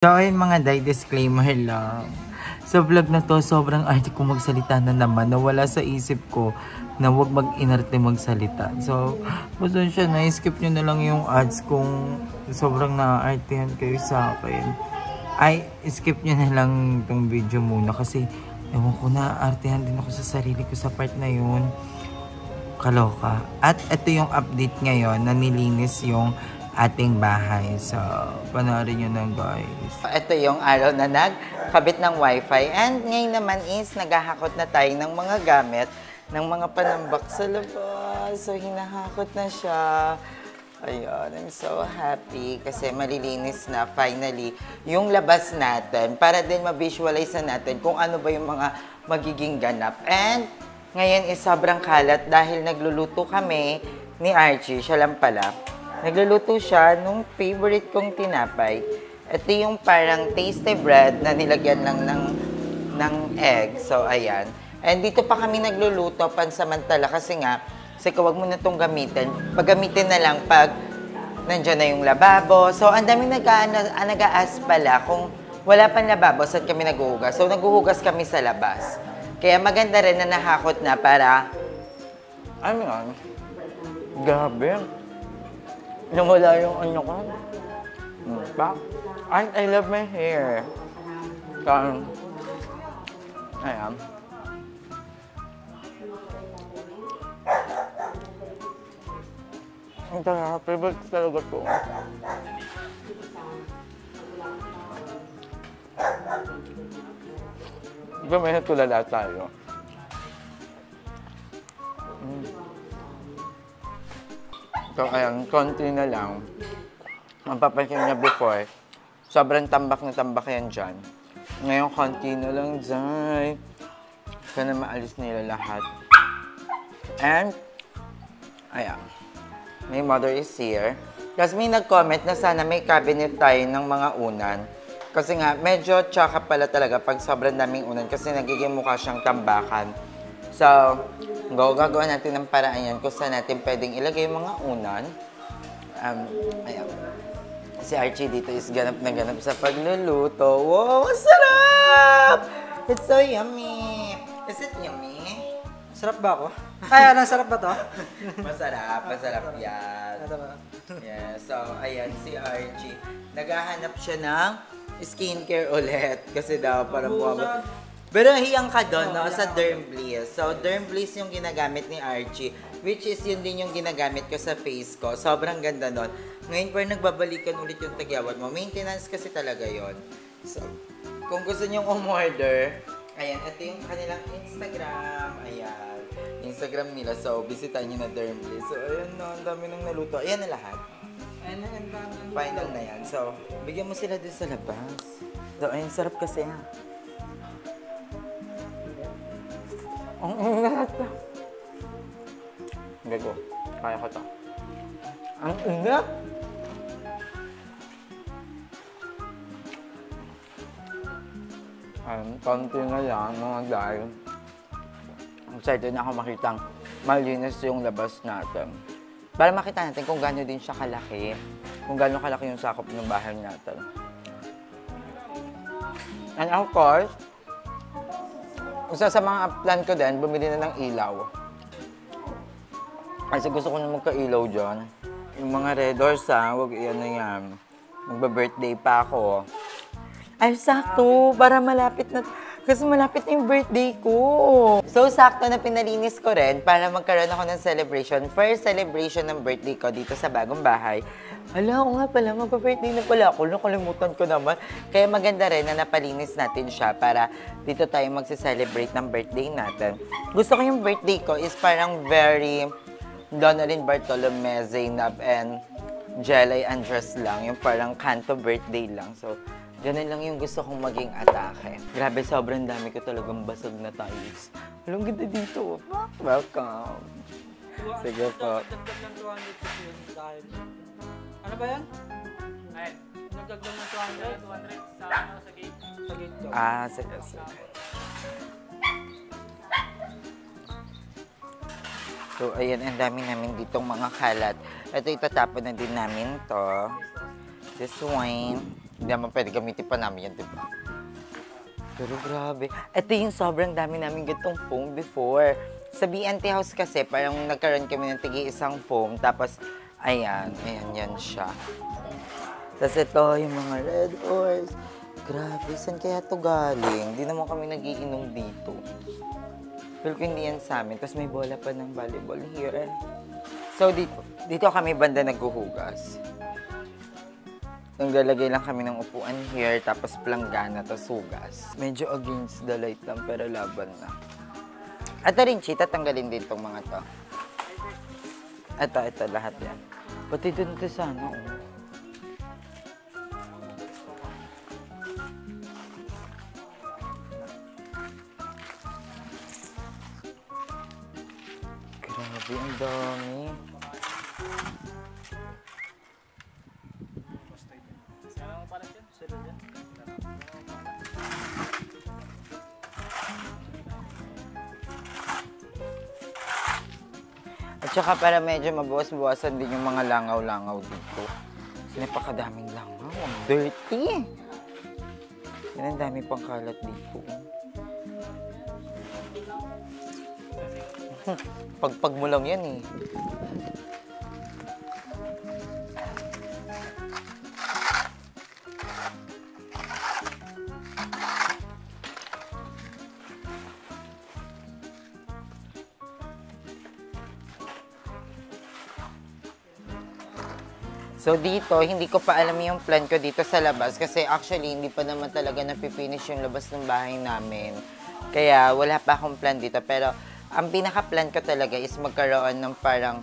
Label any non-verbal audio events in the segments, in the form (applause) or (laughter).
So, ayun mga day, disclaimer lang. Sa vlog na to, sobrang arte ko magsalita na naman. Nawala sa isip ko na huwag mag-inarte magsalita. So, siya na skip nyo na lang yung ads kung sobrang na-artehan kayo sa akin. Ay, skip nyo na lang itong video muna kasi ewan ko na, artehan din ako sa sarili ko sa part na yun. Kaloka. At ito yung update ngayon na nilinis yung ating bahay. So, panoorin nyo na guys. Ito yung araw na nagkabit ng wifi. And ngayon naman is naghahakot na tayo ng mga gamit ng mga panambak sa labas. So, hinahakot na siya. Ayun, I'm so happy kasi malilinis na finally yung labas natin para din ma-visualize na natin kung ano ba yung mga magiging ganap. And ngayon is sobrang kalat dahil nagluluto kami ni Archie, siya lang pala. Nagluluto siya nung favorite kong tinapay. Ito yung parang tasty bread na nilagyan lang ng, ng egg. So, ayan. And dito pa kami nagluluto pansamantala kasi nga, kasi wag mo na itong gamitin. Paggamitin na lang pag nandyan na yung lababo. So, ang dami nag-aas pala kung wala pang lababo, saan kami naghuhugas. So, naghuhugas kami sa labas. Kaya maganda rin na nahakot na para, ano yan? Grabe. Nawala yung ano ko. Ba? I, I love my hair. Um, ayan. Ang talaga, favorite talaga to. Di ba may natulala tayo? So, ayan, konti na lang. Ang papansin niya before, sobrang tambak na tambak yan dyan. Ngayon, konti na lang dyan. Sana maalis nila lahat. And, ayan. My mother is here. Kasi may nag-comment na sana may cabinet tayo ng mga unan. Kasi nga, medyo tsaka pala talaga pag sobrang daming unan kasi nagiging mukha siyang tambakan. So, gagawa natin ng paraan yan kung saan natin pwedeng ilagay yung mga unan. Um, ayan. Si Archie dito is ganap na ganap sa pagluluto. Wow, sarap! It's so yummy! Is it yummy? Sarap ba ako? (laughs) Ay, ano, sarap ba to? (laughs) Masarap, masarap yan. Ito ba? Yeah, so, ayan, si Archie. Naghahanap siya ng skincare ulit. Kasi daw, parang buwabot. Pero hiyang ka doon, no, sa Derm Bliss. So, Derm Bliss yung ginagamit ni Archie. Which is, yun din yung ginagamit ko sa face ko. Sobrang ganda nun. Ngayon, parang nagbabalikan ulit yung tagyawat mo. Maintenance kasi talaga yon So, kung gusto nyong umorder, ayan, ito yung kanilang Instagram. Ayan. Instagram nila. So, bisitahin nyo na Derm Bliss. So, ayan na, ang dami nang naluto. Ayan na lahat. Ayun, ayun, ayun. Final na yan. So, bigyan mo sila dun sa labas. So, ayun, sarap kasi ha. Ang ingat. Gago. Kaya ko to. Ang ingat. Ayun, konti na yan, mga dahil. Excited na ako makitang malinis yung labas natin. Para makita natin kung gaano din siya kalaki. Kung gaano kalaki yung sakop ng bahay natin. And of course, isa sa mga plan ko din, bumili na ng ilaw. Kasi gusto ko na magka-ilaw dyan. Yung mga red doors ha, huwag iyan na yan. Magba-birthday pa ako. Ay, sakto. Para malapit na... Kasi malapit na yung birthday ko. So, sakto na pinalinis ko rin para magkaroon ako ng celebration. First celebration ng birthday ko dito sa bagong bahay. Hala, ako nga pala, magpa-birthday na pala ako. Nakalimutan ko naman. Kaya maganda rin na napalinis natin siya para dito tayo magse-celebrate ng birthday natin. Gusto ko yung birthday ko is parang very Donalyn Bartolome, Zainab, and Jelay Andres lang. Yung parang kanto birthday lang. So, Ganun lang yung gusto kong maging atake. Grabe, sobrang dami ko talagang basag na tiles. Walang ganda dito. Welcome. Sige po. Ano ba yan? Ay, Nagdagdag ng 200? 200 sa ano sa gate. Sa gate. Ah, sige, sige. So, ayan, ang dami namin ditong mga kalat. Ito, itatapon na din namin to. This one. Hindi naman pwede gamitin pa namin yan, di ba? Pero grabe. Ito yung sobrang dami namin gitong foam before. Sa BNT House kasi, parang nagkaroon kami ng tigi isang foam. Tapos, ayan, ayan, yan siya. Tapos ito, yung mga red horse. Grabe, saan kaya to galing? Hindi naman kami nagiinom dito. Feel ko hindi yan sa amin. Tapos may bola pa ng volleyball here. So, dito, dito kami banda naghuhugas. Naglalagay lang kami ng upuan here, tapos planggana, tapos hugas. Medyo against the light lang, pero laban na. At rin, Chi, tatanggalin din tong mga to. Ito, ito, lahat yan. Pati dun to sa ano, oh. Grabe, ang dami. At saka para medyo mabawas-bawasan din yung mga langaw-langaw dito. Kasi napakadaming langaw. Ang dirty. Yan ang dami pang kalat dito. Pagpag mo lang yan eh. So dito, hindi ko pa alam yung plan ko dito sa labas kasi actually hindi pa naman talaga napipinish yung labas ng bahay namin. Kaya wala pa akong plan dito pero ang pinaka-plan ko talaga is magkaroon ng parang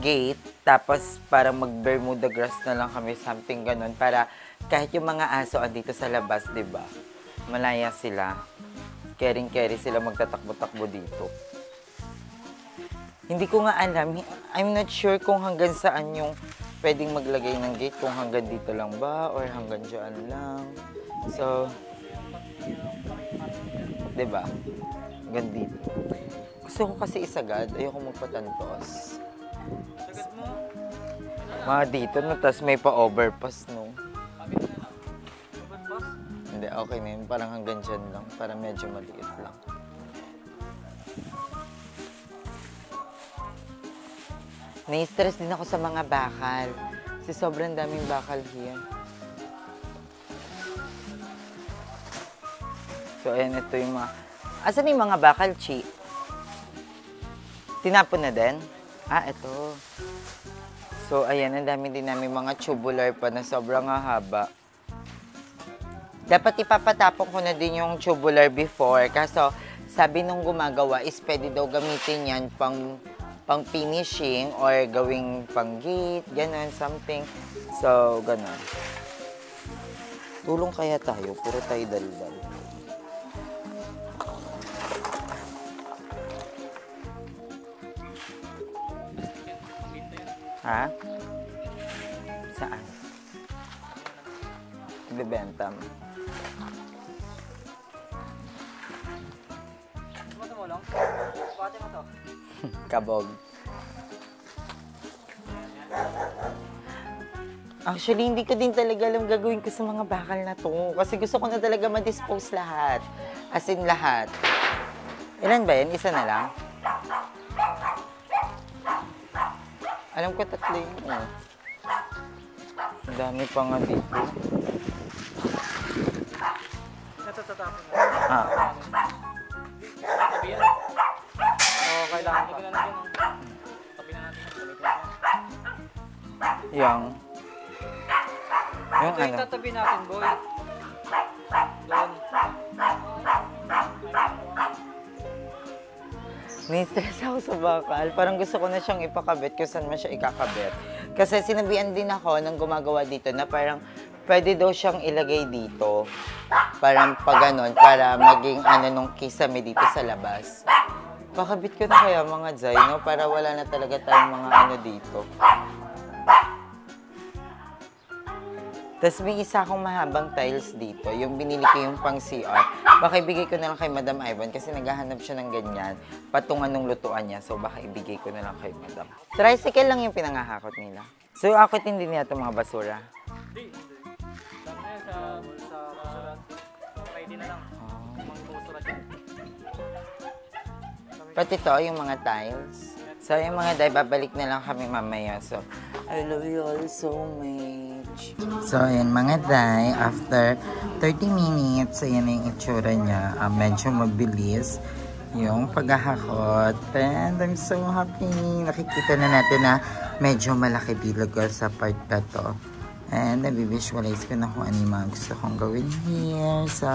gate tapos parang mag-bermuda grass na lang kami, something ganun para kahit yung mga aso andito sa labas, 'di ba? Malaya sila. Caring-carry sila magtatakbo-takbo dito. Hindi ko nga alam. I'm not sure kung hanggang saan yung pwedeng maglagay ng gate. Kung hanggang dito lang ba or hanggang dyan lang. So, ba? Hanggang dito. Gusto ko kasi isagad. Ayoko magpatantos. Sagad mo. Mga dito, no? Tapos may pa-overpass, no? Na. Hindi, okay na yun. Parang hanggang dyan lang. Para medyo maliit lang. Nai-stress din ako sa mga bakal. Kasi sobrang daming bakal here. So, ayan, ito yung mga... Asan yung mga bakal, Chi? Tinapon na din? Ah, ito. So, ayan, ang dami din namin mga tubular pa na sobrang hahaba. Dapat ipapatapon ko na din yung tubular before. Kaso, sabi nung gumagawa is pwede daw gamitin yan pang pang finishing or gawing pang gate, ganun, something. So, ganun. Tulong kaya tayo, puro tayo daldal. Ha? Saan? Ibebenta mo. Kabog. Actually, hindi ko din talaga alam gagawin ko sa mga bakal na to. Kasi gusto ko na talaga ma-dispose lahat. As in lahat. Ilan ba yan? Isa na lang? Alam ko tatlo yun. Oh. Ang dami pa nga dito. Ito tatapon na. Ah, Tabi yan. Kailangan. Oh. Tabi na natin. Yung... Yung Ito yung ano? tatabi natin, boy. Doon. Ni-stress ako sa bakal. Parang gusto ko na siyang ipakabit kung saan man siya ikakabit. Kasi sinabihan din ako ng gumagawa dito na parang pwede daw siyang ilagay dito. Parang pag ganon, para maging ano nung kisame dito sa labas. Pakabit ko na kaya mga Zay, no? Para wala na talaga tayong mga ano dito. Tapos may isa akong mahabang tiles dito. Yung binili ko yung pang CR. Baka ibigay ko na lang kay Madam Ivan kasi naghahanap siya ng ganyan. Patungan ng lutuan niya. So baka ibigay ko na lang kay Madam. Tricycle lang yung pinangahakot nila. So akot hindi niya itong mga basura. Hindi. Dami na yan sa na lang. Yung Pati to, yung mga tiles. So, yung mga day, babalik na lang kami mamaya. So, I love you all so much. So, ayan mga day, after 30 minutes, ayan na yung itsura niya. Ah, medyo mabilis yung paghahakot. And I'm so happy. Nakikita na natin na medyo malaki bilog sa part na to. And nabivisualize ko na kung ano yung mga gusto kong gawin here. So,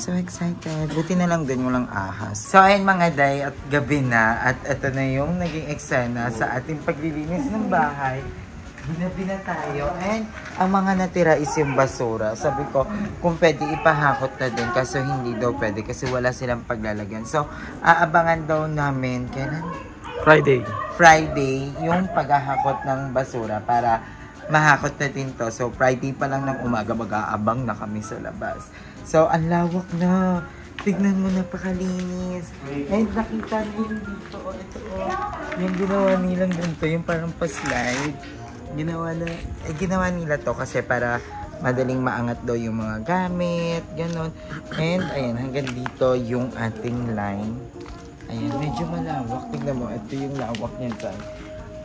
so excited. Buti na lang din walang ahas. So, ayun mga day at gabi na. At ito na yung naging eksena sa ating paglilinis ng bahay. Ginabi na tayo. And ang mga natira is yung basura. Sabi ko, kung pwede ipahakot na din. Kaso hindi daw pwede kasi wala silang paglalagyan. So, aabangan daw namin kailan? Friday. Friday yung paghahakot ng basura para mahakot na din to. So, Friday pa lang ng umaga mag-aabang na kami sa labas. So, ang lawak na. Tignan mo, napakalinis. And nakita rin dito, oh, ito oh. Yung ginawa nilang ganito, yung parang pa-slide. Ginawa na, eh, ginawa nila to kasi para madaling maangat daw yung mga gamit, ganon. And, ayan, hanggang dito yung ating line. Ayan, medyo malawak. Tignan mo, ito yung lawak niya dyan.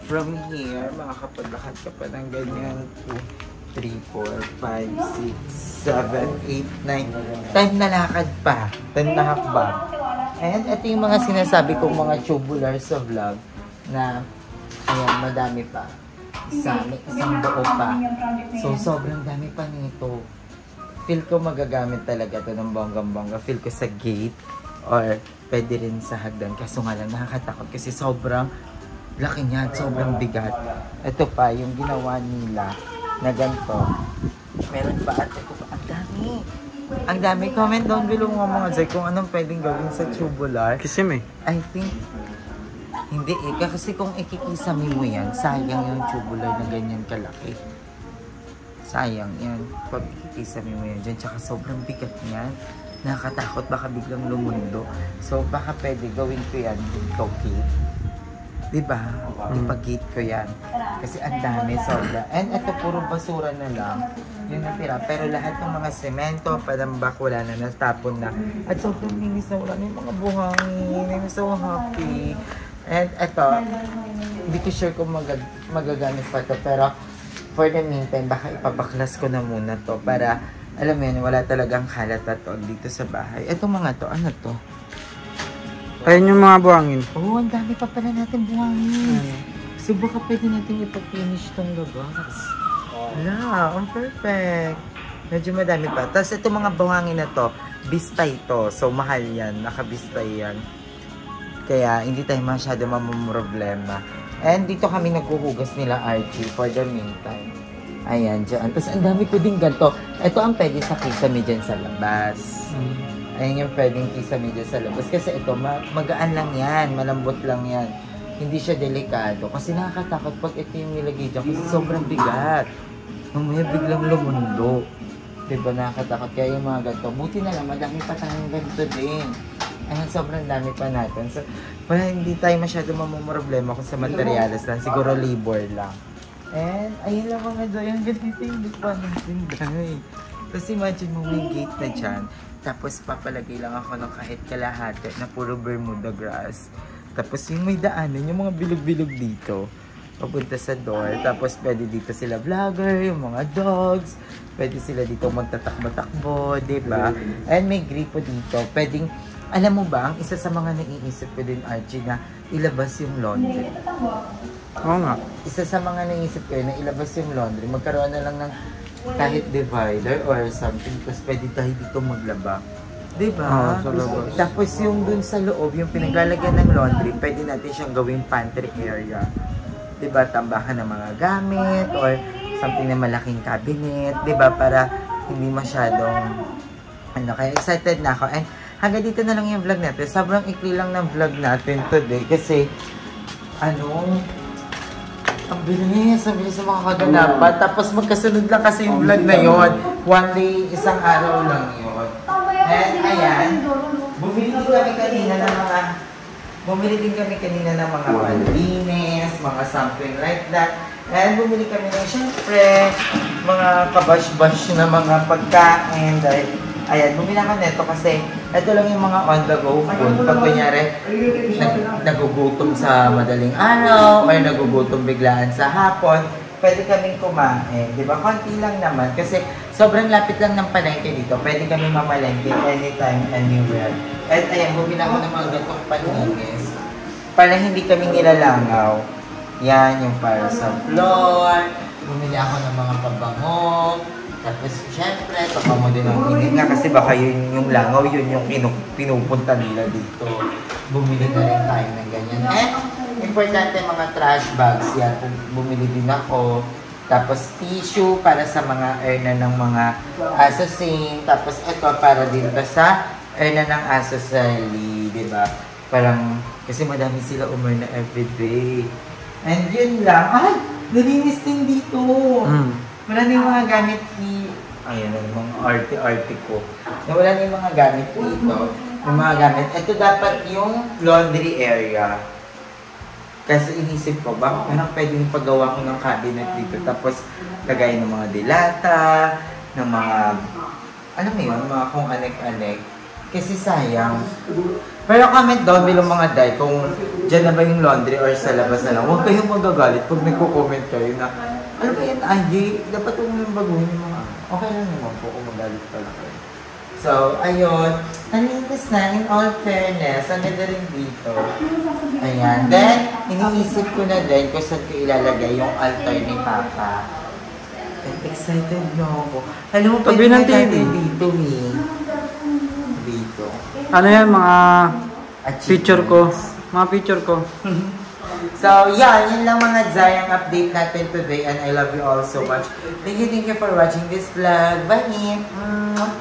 From here, makakapaglakad ka pa ng ganyan. 2, 3, 4, 5, 6, 7, 8, 9. 10 na lakad pa. 10 na hakbang. And ito yung mga sinasabi kong mga tubular sa vlog na ayan, madami pa. Isa, isang buo pa. So, sobrang dami pa nito. Feel ko magagamit talaga to ng bonggang-bongga. Feel ko sa gate or pwede rin sa hagdan. Kaso nga lang nakakatakot kasi sobrang laki niya at sobrang bigat. Ito pa, yung ginawa nila na ganito. Meron pa at ito pa. Ang dami. Ang dami. Comment down below mga mga Zay kung anong pwedeng gawin sa tubular. Kisim eh. I think, hindi eh. Kasi kung ikikisami mo yan, sayang yung tubular na ganyan kalaki. Sayang yan. Pag ikikisami mo yan dyan, tsaka sobrang bigat niyan. Nakakatakot, baka biglang lumundo. So, baka pwede gawin ko yan dito, Kate. Diba? Ipag-gate ko yan. Kasi ang dami, sobra. And ito, puro basura na lang. Yun ang tira. Pero lahat ng mga semento, padambak, wala na, natapon na. At sobrang linis na wala na yung mga buhangin. I'm so happy. And ito, hindi ko sure kung mag- magagamit pa to pero for the meantime, baka ipabaklas ko na muna to para, alam mo yun, wala talagang kalat at dito sa bahay. Ito mga to, ano to? Ayun yung mga buhangin. Oo, oh, ang dami pa pala natin buhangin. So baka pwede natin ipag-finish tong labas. Wala, ang perfect. Medyo madami pa. Tapos itong mga buhangin na to, bistay to. So mahal yan, nakabistay yan. Kaya hindi tayo masyado mamumroblema. And dito kami naghuhugas nila Archie for the meantime. Ayan, dyan. Tapos ang dami ko din ganito. Ito ang pwede sa kisame dyan sa labas. Ayan yung pwedeng kisame dyan sa labas. Kasi ito, ma- magaan lang yan. Malambot lang yan. Hindi siya delikado. Kasi nakakatakot pag ito yung nilagay dyan. Kasi sobrang bigat. Mamaya biglang lumundo. Diba nakakatakot. Kaya yung mga ganito. Buti na lang, madami pa tayong ganito din. Ayan, sobrang dami pa natin. So, para hindi tayo masyado mamumroblema kung sa materials lang. Siguro labor lang. And, ayun lang mga doy. Ang ganito yung lupa natin, guys. Tapos imagine mo may gate na dyan. Tapos papalagay lang ako ng kahit kalahati na puro Bermuda grass. Tapos yung may daanan, yung mga bilog-bilog dito. Papunta sa door. Tapos pwede dito sila vlogger, yung mga dogs. Pwede sila dito magtatakbo-takbo, ba? And may gripo dito. Pwedeng, alam mo ba, ang isa sa mga naiisip ko din, Archie, na ilabas yung laundry. Oo nga. Isa sa mga naisip ko na ilabas yung laundry. Magkaroon na lang ng kahit divider or something. Tapos pwede tayo dito maglaba. Di ba? Oo, sa labas. Tapos yung dun sa loob, yung pinaglalagyan ng laundry, pwede natin siyang gawing pantry area. Di ba? Tambahan ng mga gamit or something na malaking cabinet. Di ba? Para hindi masyadong ano, kaya excited na ako. And hanggang dito na lang yung vlog natin. Sobrang ikli lang ng vlog natin today kasi ano, ang bilis, ang bilis ng mga kaganapan. Tapos magkasunod lang kasi yung vlog na yon. One day, isang araw lang yon. And ayan, bumili din kami kanina ng mga Bumili din kami kanina ng mga panlinis, mga something like that. And bumili kami ng syempre, mga kabash-bash na mga pagkain dahil Ayan, bumili ako nito kasi ito lang yung mga on the go food. Pag kunyari, nag, nagugutom sa madaling araw or nagugutom biglaan sa hapon, pwede kaming kumain. Di ba? Konti lang naman kasi sobrang lapit lang ng palengke dito. Pwede kami mamalengke anytime, anywhere. At ayan, bumili ako ng mga gatong paningis para hindi kami nilalangaw. Yan, yung para sa floor. Bumili ako ng mga pabango. Tapos, syempre, pabango din ang init nga kasi baka yun yung langaw, yun yung pinu- pinupunta nila dito. Bumili na rin tayo ng ganyan. Eh, importante mga trash bags yan. Bumili din ako. Tapos tissue para sa mga erna ng mga assassin. Tapos ito para din ba sa erna ng assassin, di ba? Parang, kasi madami sila umurna everyday. And yun lang. Ay! Nalinis din dito. Mm. Wala na yung mga gamit ni... Ayan, yung mga arte-arte ko. Na wala na yung mga gamit dito. Yung mga gamit. Ito dapat yung laundry area. Kasi inisip ko, baka parang pwedeng paggawa ko ng cabinet dito. Tapos, lagay ng mga dilata, ng mga... Alam mo yun, mga kung anek-anek. Kasi sayang. Pero comment down below mga day kung dyan na ba yung laundry or sa labas na lang. Huwag kayong magagalit pag nagko-comment kayo na ano ba yan, Angie? Dapat huwag yung baguhin yung mga... Okay lang naman po kung magalit pala kayo. So, ayun. Nalinis na, in all fairness, ang ganda rin dito. Ayan. Then, iniisip ko na din kung saan ko ilalagay yung altar ni Papa. And excited na ako. Alam mo, Tabi pwede ng na TV. natin dito eh. Dito. Ano yan, mga Achievements. picture ko. Mga picture ko. (laughs) So, yeah, yun lang mga Zayang update natin today and I love you all so much. Thank you, thank you for watching this vlog. Bye! Mwah!